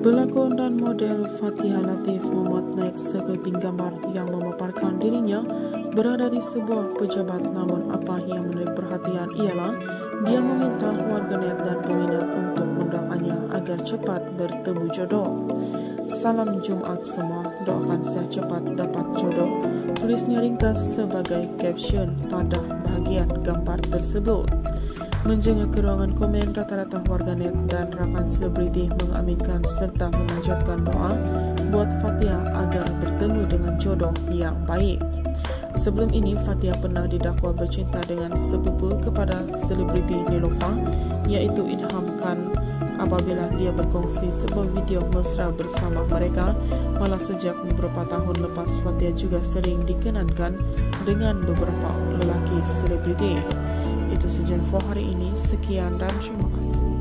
Pelakon dan model Fatihah Latif memuat naik sekeping gambar yang memaparkan dirinya berada di sebuah pejabat namun apa yang menarik perhatian ialah dia meminta warganet dan peminat untuk mendoakannya agar cepat bertemu jodoh. Salam Jumat semua, doakan saya cepat dapat jodoh. Tulisnya ringkas sebagai caption pada bahagian gambar tersebut. Menjaga ke ruangan komen rata-rata warganet dan rakan selebriti mengaminkan serta memanjatkan doa buat Fatia agar bertemu dengan jodoh yang baik. Sebelum ini, Fatia pernah didakwa bercinta dengan sepupu kepada selebriti Nilofa, yaitu Idham Khan apabila dia berkongsi sebuah video mesra bersama mereka, malah sejak beberapa tahun lepas Fatia juga sering dikenankan dengan beberapa lelaki selebriti. Itu saja info hari ini. Sekian dan terima kasih.